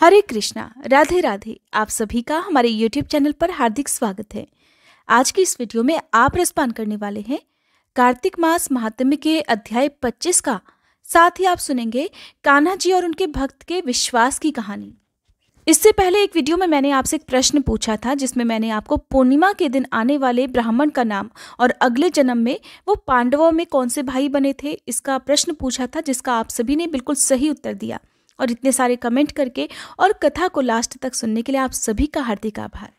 हरे कृष्णा, राधे राधे। आप सभी का हमारे YouTube चैनल पर हार्दिक स्वागत है। आज की इस वीडियो में आप रसपान करने वाले हैं कार्तिक मास महात्म्य के अध्याय 25 का। साथ ही आप सुनेंगे कान्हा जी और उनके भक्त के विश्वास की कहानी। इससे पहले एक वीडियो में मैंने आपसे एक प्रश्न पूछा था, जिसमें मैंने आपको पूर्णिमा के दिन आने वाले ब्राह्मण का नाम और अगले जन्म में वो पांडवों में कौन से भाई बने थे, इसका प्रश्न पूछा था, जिसका आप सभी ने बिल्कुल सही उत्तर दिया। और इतने सारे कमेंट करके और कथा को लास्ट तक सुनने के लिए आप सभी का हार्दिक आभार।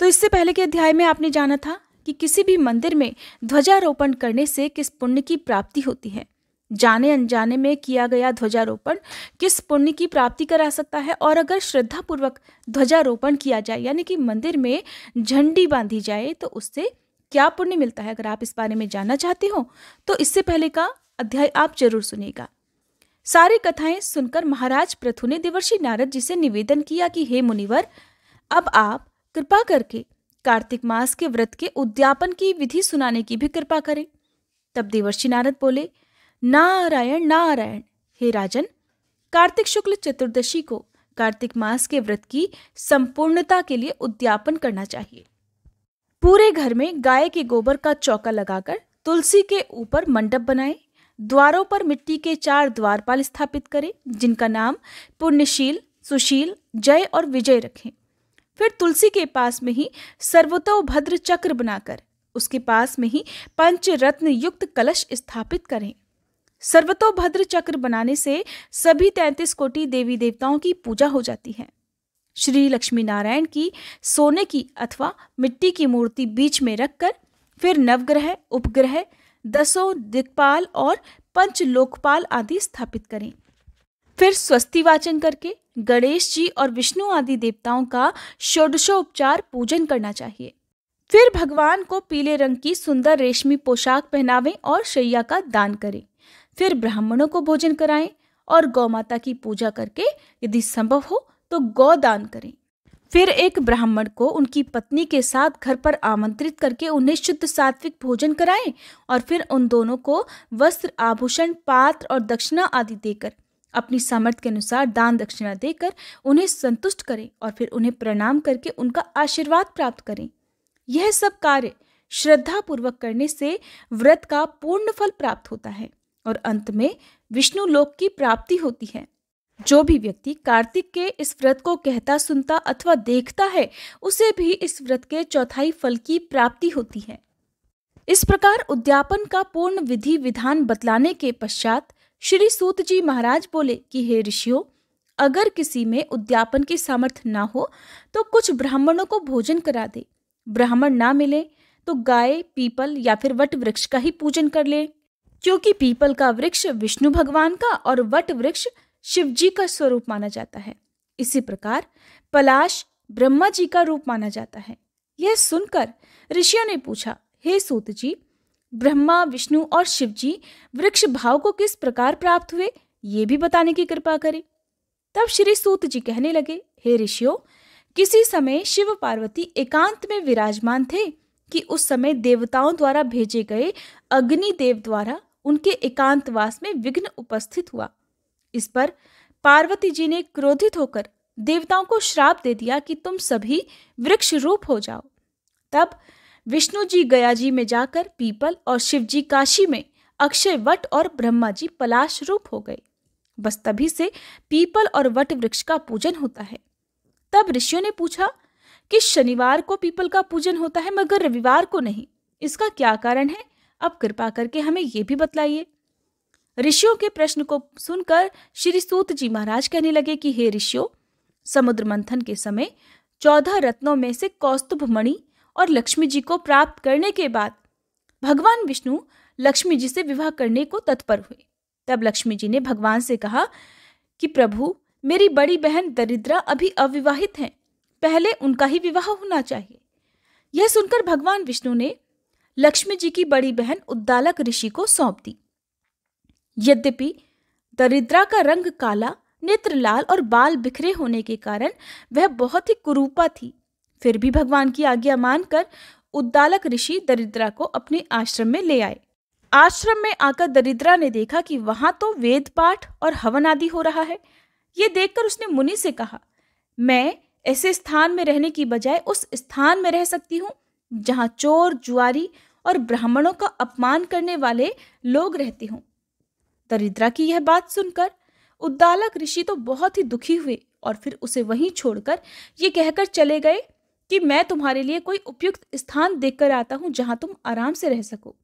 तो इससे पहले के अध्याय में आपने जाना था कि किसी भी मंदिर में ध्वजारोपण करने से किस पुण्य की प्राप्ति होती है। जाने अनजाने में किया गया ध्वजारोपण किस पुण्य की प्राप्ति करा सकता है और अगर श्रद्धा पूर्वक ध्वजारोपण किया जाए, यानी कि मंदिर में झंडी बांधी जाए तो उससे क्या पुण्य मिलता है? अगर आप इस बारे में जानना चाहते हो तो इससे पहले का अध्याय आप ज़रूर सुनिएगा। सारी कथाएँ सुनकर महाराज प्रथु ने देवर्षि नारद जी से निवेदन किया कि हे मुनिवर, अब आप कृपा करके कार्तिक मास के व्रत के उद्यापन की विधि सुनाने की भी कृपा करें। तब देवर्षि नारद बोले, नारायण नारायण, हे राजन, कार्तिक शुक्ल चतुर्दशी को कार्तिक मास के व्रत की संपूर्णता के लिए उद्यापन करना चाहिए। पूरे घर में गाय के गोबर का चौका लगाकर तुलसी के ऊपर मंडप बनाएँ। द्वारों पर मिट्टी के चार द्वारपाल स्थापित करें, जिनका नाम पुण्यशील, सुशील, जय और विजय रखें। फिर तुलसी के पास में ही सर्वतो भद्र चक्र बनाकर, उसके पास में ही पंच रत्न युक्त कलश स्थापित करें। सर्वतो भद्र चक्र बनाने से सभी तैंतीस कोटि देवी देवताओं की पूजा हो जाती है। श्री लक्ष्मी नारायण की सोने की अथवा मिट्टी की मूर्ति बीच में रखकर फिर नवग्रह, उपग्रह दसों दिक्पाल और पंच लोकपाल आदि स्थापित करें। फिर स्वस्ति वाचन करके गणेश जी और विष्णु आदि देवताओं का षोडशोपचार पूजन करना चाहिए। फिर भगवान को पीले रंग की सुंदर रेशमी पोशाक पहनावें और शैया का दान करें। फिर ब्राह्मणों को भोजन कराएँ और गौ माता की पूजा करके यदि संभव हो तो गौ दान करें। फिर एक ब्राह्मण को उनकी पत्नी के साथ घर पर आमंत्रित करके उन्हें शुद्ध सात्विक भोजन कराएँ और फिर उन दोनों को वस्त्र, आभूषण, पात्र और दक्षिणा आदि देकर, अपनी सामर्थ्य के अनुसार दान दक्षिणा देकर उन्हें संतुष्ट करें और फिर उन्हें प्रणाम करके उनका आशीर्वाद प्राप्त करें। यह सब कार्य श्रद्धा पूर्वक करने से व्रत का पूर्ण फल प्राप्त होता है और अंत में विष्णु लोक की प्राप्ति होती है। जो भी व्यक्ति कार्तिक के इस व्रत को कहता, सुनता अथवा देखता है, उसे भी इस व्रत के चौथाई फल की प्राप्ति होती है। इस प्रकार उद्यापन का पूर्ण विधि विधान बतलाने के पश्चात श्री सूत जी महाराज बोले कि, हे ऋषियों, अगर किसी में उद्यापन की सामर्थ्य ना हो तो कुछ ब्राह्मणों को भोजन करा दे। ब्राह्मण ना मिले तो गाय, पीपल या फिर वट वृक्ष का ही पूजन कर ले। क्योंकि पीपल का वृक्ष विष्णु भगवान का और वट वृक्ष शिव जी का स्वरूप माना जाता है। इसी प्रकार पलाश ब्रह्मा जी का रूप माना जाता है। यह सुनकर ऋषियों ने पूछा, हे सूत जी, ब्रह्मा, विष्णु और शिव जी वृक्ष भाव को किस प्रकार प्राप्त हुए, ये भी बताने की कृपा करें? तब श्री सूत जी कहने लगे, हे ऋषियों, किसी समय शिव पार्वती एकांत में विराजमान थे कि उस समय देवताओं द्वारा भेजे गए अग्नि देव द्वारा उनके एकांतवास में विघ्न उपस्थित हुआ। इस पर पार्वती जी ने क्रोधित होकर देवताओं को श्राप दे दिया कि तुम सभी वृक्ष रूप हो जाओ। तब विष्णु जी गया जी में जाकर पीपल और शिव जी काशी में अक्षय वट और ब्रह्मा जी पलाश रूप हो गए। बस तभी से पीपल और वट वृक्ष का पूजन होता है। तब ऋषियों ने पूछा कि शनिवार को पीपल का पूजन होता है मगर रविवार को नहीं? इसका क्या कारण है? अब कृपा करके हमें ये भी बतलाइए। ऋषियों के प्रश्न को सुनकर श्री सूत जी महाराज कहने लगे कि, हे ऋषियों, समुद्र मंथन के समय चौदह रत्नों में से कौस्तुभ मणि और लक्ष्मी जी को प्राप्त करने के बाद भगवान विष्णु लक्ष्मी जी से विवाह करने को तत्पर हुए। तब लक्ष्मी जी ने भगवान से कहा कि, प्रभु, मेरी बड़ी बहन दरिद्रा अभी अविवाहित हैं। पहले उनका ही विवाह होना चाहिए। यह सुनकर भगवान विष्णु ने लक्ष्मी जी की बड़ी बहन उद्दालक ऋषि को सौंप दी। यद्यपि, दरिद्रा का रंग काला नेत्र लाल और बाल बिखरे होने के कारण वह बहुत ही कुरूपा थी। फिर भी भगवान की आज्ञा मानकर उद्दालक ऋषि दरिद्रा को अपने आश्रम में ले आए। आश्रम में आकर दरिद्रा ने देखा कि वहाँ तो वेद पाठ और हवन आदि हो रहा है। ये देखकर उसने मुनि से कहा, मैं ऐसे स्थान में रहने की बजाय उस स्थान में रह सकती हूँ, जहाँ चोर, जुआरी और ब्राह्मणों का अपमान करने वाले लोग रहते हों। दरिद्रा की यह बात सुनकर उद्दालक ऋषि तो बहुत ही दुखी हुए और फिर उसे वहीं छोड़कर ये कहकर चले गए कि मैं तुम्हारे लिए कोई उपयुक्त स्थान देखकर आता हूँ जहाँ तुम आराम से रह सको।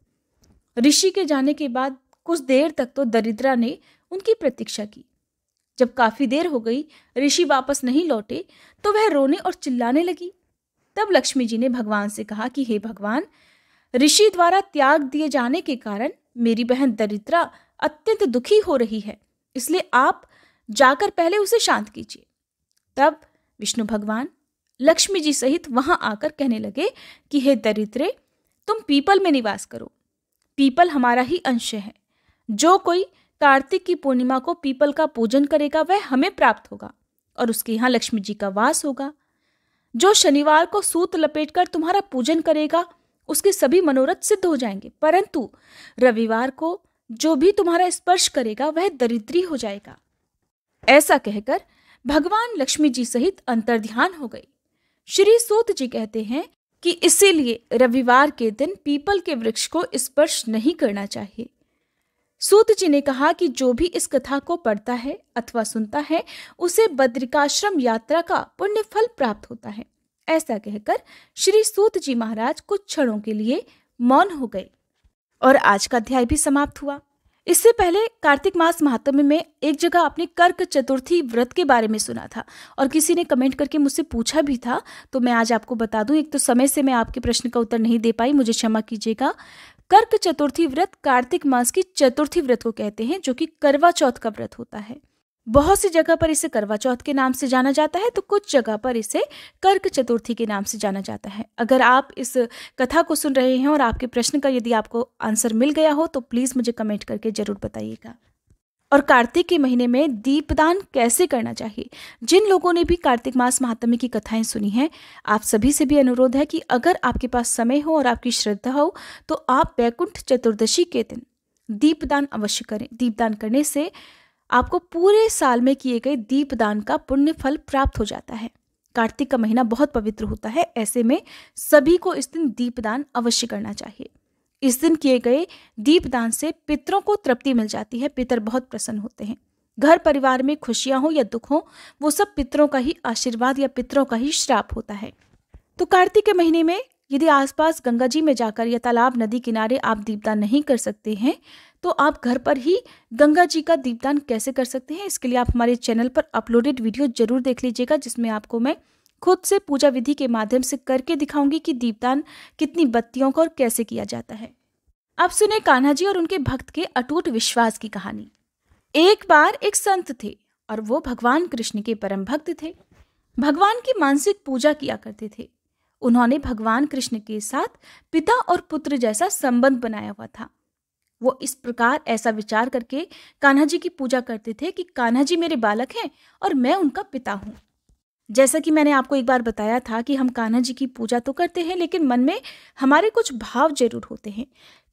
ऋषि के जाने के बाद कुछ देर तक तो दरिद्रा ने उनकी प्रतीक्षा की। जब काफ़ी देर हो गई, ऋषि वापस नहीं लौटे तो वह रोने और चिल्लाने लगी। तब लक्ष्मी जी ने भगवान से कहा कि, हे भगवान, ऋषि द्वारा त्याग दिए जाने के कारण मेरी बहन दरिद्रा अत्यंत दुखी हो रही है, इसलिए आप जाकर पहले उसे शांत कीजिए। तब विष्णु भगवान लक्ष्मी जी सहित वहाँ आकर कहने लगे कि, हे दरिद्रे, तुम पीपल में निवास करो। पीपल हमारा ही अंश है। जो कोई कार्तिक की पूर्णिमा को पीपल का पूजन करेगा, वह हमें प्राप्त होगा और उसके यहाँ लक्ष्मी जी का वास होगा। जो शनिवार को सूत लपेटकर तुम्हारा पूजन करेगा, उसके सभी मनोरथ सिद्ध हो जाएँगे। परंतु रविवार को जो भी तुम्हारा स्पर्श करेगा, वह दरिद्री हो जाएगा। ऐसा कहकर भगवान लक्ष्मी जी सहित अंतर्ध्यान हो गई श्री सूत जी कहते हैं कि इसीलिए रविवार के दिन पीपल के वृक्ष को स्पर्श नहीं करना चाहिए। सूत जी ने कहा कि जो भी इस कथा को पढ़ता है अथवा सुनता है, उसे बद्रिकाश्रम यात्रा का पुण्य फल प्राप्त होता है। ऐसा कहकर श्री सूत जी महाराज कुछ क्षणों के लिए मौन हो गए। और आज का अध्याय भी समाप्त हुआ। इससे पहले कार्तिक मास महात्म्य में एक जगह आपने कर्क चतुर्थी व्रत के बारे में सुना था और किसी ने कमेंट करके मुझसे पूछा भी था तो मैं आज आपको बता दूँ, एक तो समय से मैं आपके प्रश्न का उत्तर नहीं दे पाई, मुझे क्षमा कीजिएगा। कर्क चतुर्थी व्रत कार्तिक मास की चतुर्थी व्रत को कहते हैं, जो कि करवा चौथ का व्रत होता है। बहुत सी जगह पर इसे करवा चौथ के नाम से जाना जाता है तो कुछ जगह पर इसे कर्क चतुर्थी के नाम से जाना जाता है। अगर आप इस कथा को सुन रहे हैं और आपके प्रश्न का यदि आपको आंसर मिल गया हो तो प्लीज़ मुझे कमेंट करके ज़रूर बताइएगा। और कार्तिक के महीने में दीपदान कैसे करना चाहिए? जिन लोगों ने भी कार्तिक मास महात्म्य की कथाएँ सुनी हैं, आप सभी से भी अनुरोध है कि अगर आपके पास समय हो और आपकी श्रद्धा हो तो आप वैकुंठ चतुर्दशी के दिन दीपदान अवश्य करें। दीपदान करने से आपको पूरे साल में किए गए दीपदान का पुण्य फल प्राप्त हो जाता है। कार्तिक का महीना बहुत पवित्र होता है, ऐसे में सभी को इस दिन दीपदान अवश्य करना चाहिए। इस दिन किए गए दीपदान से पितरों को तृप्ति मिल जाती है, पितर बहुत प्रसन्न होते हैं। घर परिवार में खुशियाँ हो या दुख हो, वो सब पितरों का ही आशीर्वाद या पितरों का ही श्राप होता है। तो कार्तिक के महीने में यदि आसपास गंगा जी में जाकर या तालाब नदी किनारे आप दीपदान नहीं कर सकते हैं तो आप घर पर ही गंगा जी का दीपदान कैसे कर सकते हैं? इसके लिए आप हमारे चैनल पर अपलोडेड वीडियो ज़रूर देख लीजिएगा, जिसमें आपको मैं खुद से पूजा विधि के माध्यम से करके दिखाऊँगी कि दीपदान कितनी बत्तियों का और कैसे किया जाता है। अब सुने कान्हा जी और उनके भक्त के अटूट विश्वास की कहानी। एक बार एक संत थे और वो भगवान कृष्ण के परम भक्त थे। भगवान की मानसिक पूजा किया करते थे। उन्होंने भगवान कृष्ण के साथ पिता और पुत्र जैसा संबंध बनाया हुआ था। वो इस प्रकार ऐसा विचार करके कान्हा जी की पूजा करते थे कि कान्हा जी मेरे बालक हैं और मैं उनका पिता हूँ। जैसा कि मैंने आपको एक बार बताया था कि हम कान्हा जी की पूजा तो करते हैं, लेकिन मन में हमारे कुछ भाव ज़रूर होते हैं।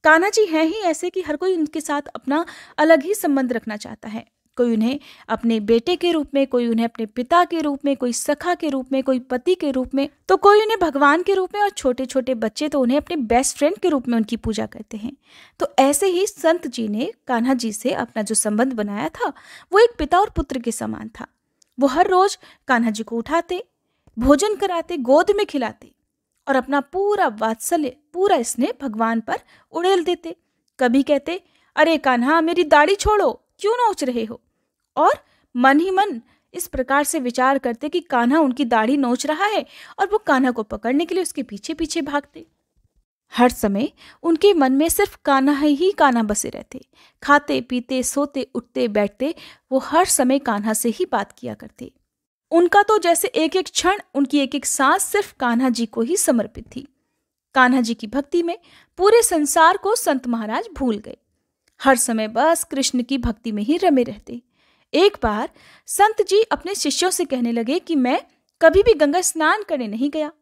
कान्हा जी हैं ही ऐसे कि हर कोई उनके साथ अपना अलग ही संबंध रखना चाहता है। कोई उन्हें अपने बेटे के रूप में, कोई उन्हें अपने पिता के रूप में, कोई सखा के रूप में, कोई पति के रूप में तो कोई उन्हें भगवान के रूप में और छोटे छोटे बच्चे तो उन्हें अपने बेस्ट फ्रेंड के रूप में उनकी पूजा करते हैं। तो ऐसे ही संत जी ने कान्हा जी से अपना जो संबंध बनाया था, वो एक पिता और पुत्र के समान था। वो हर रोज कान्हा जी को उठाते, भोजन कराते, गोद में खिलाते और अपना पूरा वात्सल्य, पूरा स्नेह भगवान पर उड़ेल देते। कभी कहते, अरे कान्हा, मेरी दाढ़ी छोड़ो, क्यों नोच रहे हो? और मन ही मन इस प्रकार से विचार करते कि कान्हा उनकी दाढ़ी नोच रहा है और वो कान्हा को पकड़ने के लिए उसके पीछे पीछे भागते। हर समय उनके मन में सिर्फ़ कान्हा ही कान्हा बसे रहते। खाते, पीते, सोते, उठते, बैठते, वो हर समय कान्हा से ही बात किया करते। उनका तो जैसे एक एक क्षण उनकी एक एक सांस सिर्फ़ कान्हा जी को ही समर्पित थी। कान्हा जी की भक्ति में पूरे संसार को संत महाराज भूल गए। हर समय बस कृष्ण की भक्ति में ही रमे रहते। एक बार संत जी अपने शिष्यों से कहने लगे कि मैं कभी भी गंगा स्नान करने नहीं गया।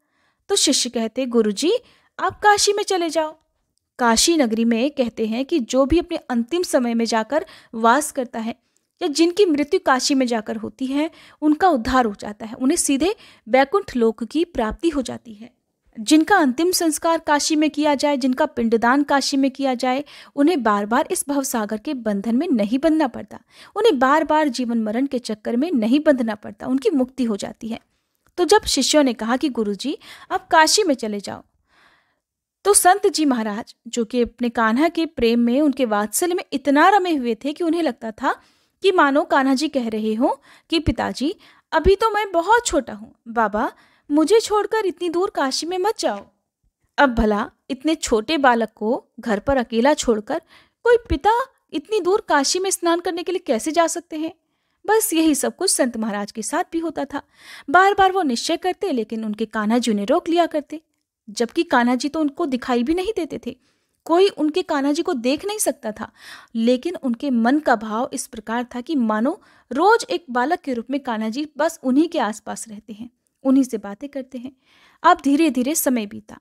तो शिष्य कहते गुरु जी आप काशी में चले जाओ। काशी नगरी में कहते हैं कि जो भी अपने अंतिम समय में जाकर वास करता है या जिनकी मृत्यु काशी में जाकर होती है, उनका उद्धार हो जाता है। उन्हें सीधे बैकुंठ लोक की प्राप्ति हो जाती है। जिनका अंतिम संस्कार काशी में किया जाए, जिनका पिंडदान काशी में किया जाए, उन्हें बार बार इस भवसागर के बंधन में नहीं बंधना पड़ता। उन्हें बार बार जीवन मरण के चक्कर में नहीं बंधना पड़ता। उनकी मुक्ति हो जाती है। तो जब शिष्यों ने कहा कि, गुरुजी, अब काशी में चले जाओ। तो संत जी महाराज, जो कि अपने कान्हा के प्रेम में, उनके वात्सल्य में इतना रमे हुए थे कि उन्हें लगता था कि, मानो कान्हा जी कह रहे हो कि, पिताजी, अभी तो मैं बहुत छोटा हूँ। बाबा मुझे छोड़कर इतनी दूर काशी में मत जाओ। अब भला इतने छोटे बालक को घर पर अकेला छोड़कर कोई पिता इतनी दूर काशी में स्नान करने के लिए कैसे जा सकते हैं? बस यही सब कुछ संत महाराज के साथ भी होता था। बार बार वो निश्चय करते, लेकिन उनके कान्हा जी उन्हें रोक लिया करते, जबकि कान्हा जी तो उनको दिखाई भी नहीं देते थे। कोई उनके कान्हा जी को देख नहीं सकता था, लेकिन उनके मन का भाव इस प्रकार था कि मानो रोज एक बालक के रूप में कान्हा जी बस उन्हीं के आसपास रहते हैं। उन्हीं से बातें करते हैं। अब धीरे धीरे समय बीता।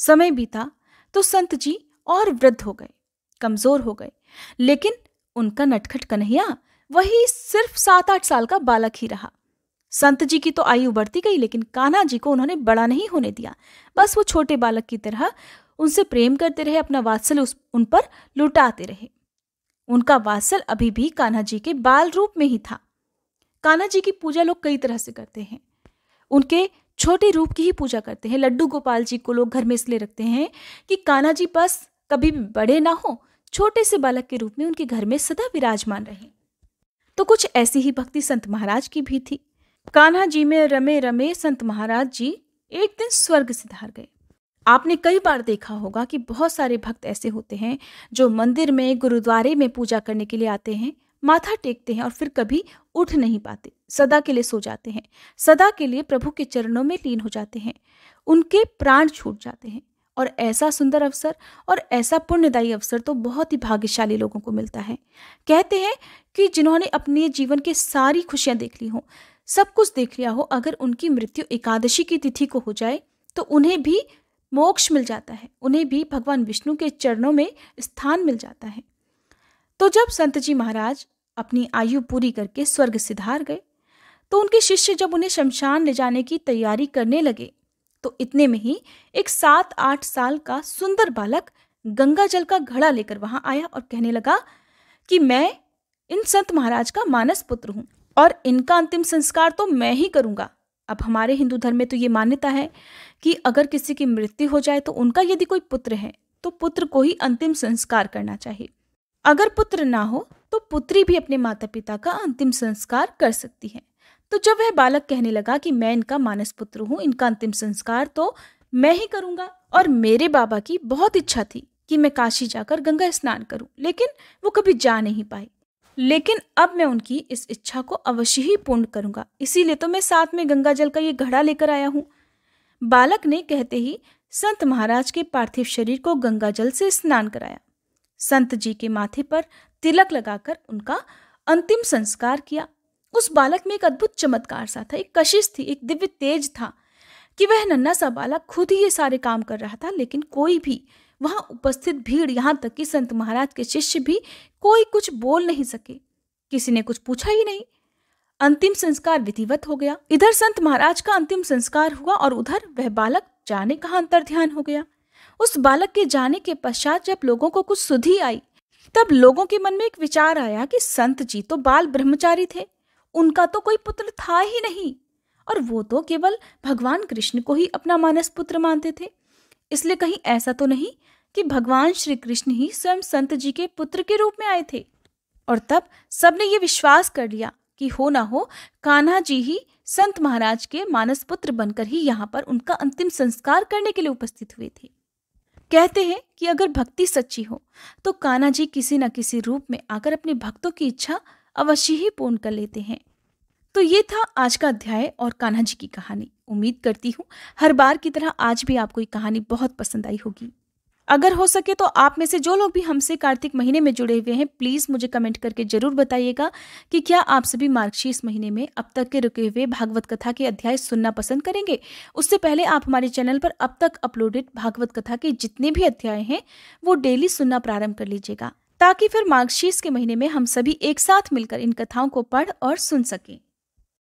समय बीता तो संत जी और वृद्ध हो गए, कमज़ोर हो गए। लेकिन उनका नटखट कन्हैया वही सिर्फ़ सात आठ साल का बालक ही रहा। संत जी की तो आयु बढ़ती गई, लेकिन कान्हा जी को उन्होंने बड़ा नहीं होने दिया। बस वो छोटे बालक की तरह उनसे प्रेम करते रहे, अपना वात्सल उस, उन पर लुटाते रहे। उनका वात्सल अभी भी कान्हा जी के बाल रूप में ही था। कान्हा जी की पूजा लोग कई तरह से करते हैं। उनके छोटे रूप की ही पूजा करते हैं। लड्डू गोपाल जी को लोग घर में इसलिए रखते हैं कि कान्हा जी बस कभी भी बड़े ना हो, छोटे से बालक के रूप में उनके घर में सदा विराजमान रहे। तो कुछ ऐसी ही भक्ति संत महाराज की भी थी। कान्हा जी में रमे रमे संत महाराज जी एक दिन स्वर्ग से धार गए। आपने कई बार देखा होगा कि बहुत सारे भक्त ऐसे होते हैं जो मंदिर में, गुरुद्वारे में पूजा करने के लिए आते हैं। माथा टेकते हैं और फिर कभी उठ नहीं पाते। सदा के लिए सो जाते हैं। सदा के लिए प्रभु के चरणों में लीन हो जाते हैं। उनके प्राण छूट जाते हैं। और ऐसा सुंदर अवसर और ऐसा पुण्यदायी अवसर तो बहुत ही भाग्यशाली लोगों को मिलता है। कहते हैं कि जिन्होंने अपने जीवन के सारी खुशियाँ देख ली हों, सब कुछ देख लिया हो, अगर उनकी मृत्यु एकादशी की तिथि को हो जाए तो उन्हें भी मोक्ष मिल जाता है। उन्हें भी भगवान विष्णु के चरणों में स्थान मिल जाता है। तो जब संत जी महाराज अपनी आयु पूरी करके स्वर्ग सिधार गए। तो उनके शिष्य जब उन्हें शमशान ले जाने की तैयारी करने लगे तो इतने में ही एक सात आठ साल का सुंदर बालक गंगा जल का घड़ा लेकर वहाँ आया और कहने लगा कि मैं इन संत महाराज का मानस पुत्र हूँ और इनका अंतिम संस्कार तो मैं ही करूँगा। अब हमारे हिंदू धर्म में तो ये मान्यता है कि अगर किसी की मृत्यु हो जाए तो उनका यदि कोई पुत्र है तो पुत्र को ही अंतिम संस्कार करना चाहिए। अगर पुत्र ना हो तो पुत्री भी अपने माता पिता का अंतिम संस्कार कर सकती है। तो जब वह बालक कहने लगा कि मैं इनका मानस पुत्र हूँ, इनका अंतिम संस्कार तो मैं ही करूँगा और मेरे बाबा की बहुत इच्छा थी कि मैं काशी जाकर गंगा स्नान करूँ, लेकिन वो कभी जा नहीं पाई। लेकिन अब मैं उनकी इस इच्छा को अवश्य ही पूर्ण करूँगा, इसीलिए तो मैं साथ में गंगा जल का ये घड़ा लेकर आया हूँ। बालक ने कहते ही संत महाराज के पार्थिव शरीर को गंगा जल से स्नान कराया। संत जी के माथे पर तिलक लगाकर उनका अंतिम संस्कार किया। उस बालक में एक अद्भुत चमत्कार सा था, एक कशिश थी, एक दिव्य तेज था कि वह नन्ना सा बालक खुद ही ये सारे काम कर रहा था, लेकिन कोई भी वहाँ उपस्थित भीड़ यहाँ तक कि संत महाराज के शिष्य भी कोई कुछ बोल नहीं सके। किसी ने कुछ पूछा ही नहीं। अंतिम संस्कार विधिवत हो गया। इधर संत महाराज का अंतिम संस्कार हुआ और उधर वह बालक जाने कहा अंतर ध्यान हो गया। उस बालक के जाने के पश्चात जब लोगों को कुछ सुधि आई तब लोगों के मन में एक विचार आया कि संत जी तो बाल ब्रह्मचारी थे, उनका तो कोई पुत्र था ही नहीं, और वो तो केवल भगवान कृष्ण को ही अपना मानस पुत्र मानते थे। इसलिए कहीं ऐसा तो नहीं कि भगवान श्री कृष्ण ही स्वयं संत जी के पुत्र के रूप में आए थे। और तब सबने ये विश्वास कर लिया कि हो ना हो, कान्हा जी ही संत महाराज के मानस पुत्र बनकर ही यहाँ पर उनका अंतिम संस्कार करने के लिए उपस्थित हुए थे। कहते हैं कि अगर भक्ति सच्ची हो तो कान्हा जी किसी न किसी रूप में आकर अपने भक्तों की इच्छा अवश्य ही पूर्ण कर लेते हैं। तो ये था आज का अध्याय और कान्हा जी की कहानी। उम्मीद करती हूँ, हर बार की तरह आज भी आपको ये कहानी बहुत पसंद आई होगी। अगर हो सके तो आप में से जो लोग भी हमसे कार्तिक महीने में जुड़े हुए हैं प्लीज़ मुझे कमेंट करके ज़रूर बताइएगा कि क्या आप सभी मार्गशीर्ष महीने में अब तक के रुके हुए भागवत कथा के अध्याय सुनना पसंद करेंगे। उससे पहले आप हमारे चैनल पर अब तक अपलोडेड भागवत कथा के जितने भी अध्याय हैं, वो डेली सुनना प्रारंभ कर लीजिएगा, ताकि फिर मार्गशीर्ष के महीने में हम सभी एक साथ मिलकर इन कथाओं को पढ़ और सुन सकें।